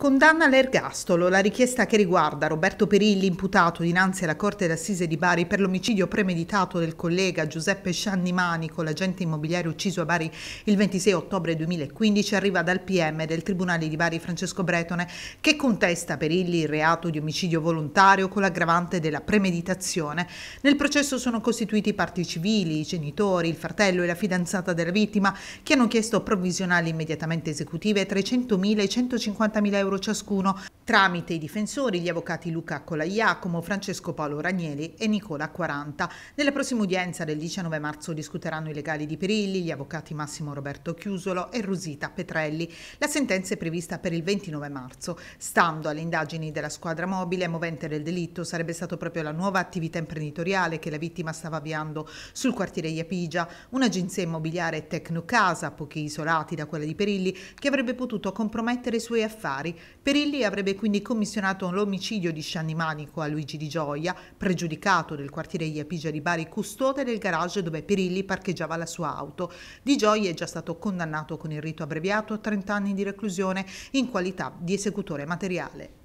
Condanna all'ergastolo la richiesta che riguarda Roberto Perilli, imputato dinanzi alla Corte d'Assise di Bari per l'omicidio premeditato del collega Giuseppe Sciannimanico, l'agente immobiliare ucciso a Bari il 26 ottobre 2015, arriva dal PM del Tribunale di Bari Francesco Bretone che contesta Perilli il reato di omicidio volontario con l'aggravante della premeditazione. Nel processo sono costituiti parti civili, i genitori, il fratello e la fidanzata della vittima che hanno chiesto provvisionali immediatamente esecutive tra i 100.000 e i 150.000 euro euro ciascuno, tramite i difensori, gli avvocati Luca Colaiacomo, Francesco Paolo Ragneli e Nicola Quaranta. Nella prossima udienza del 19 marzo discuteranno i legali di Perilli, gli avvocati Massimo Roberto Chiusolo e Rosita Petrelli. La sentenza è prevista per il 29 marzo. Stando alle indagini della squadra mobile, movente del delitto sarebbe stato proprio la nuova attività imprenditoriale che la vittima stava avviando sul quartiere Iapigia, un'agenzia immobiliare Tecnocasa, pochi isolati da quella di Perilli, che avrebbe potuto compromettere i suoi affari Perilli avrebbe quindi commissionato l'omicidio di Scianni Manico a Luigi Di Gioia, pregiudicato del quartiere Iapigia di Bari, custode del garage dove Perilli parcheggiava la sua auto. Di Gioia è già stato condannato con il rito abbreviato a 30 anni di reclusione in qualità di esecutore materiale.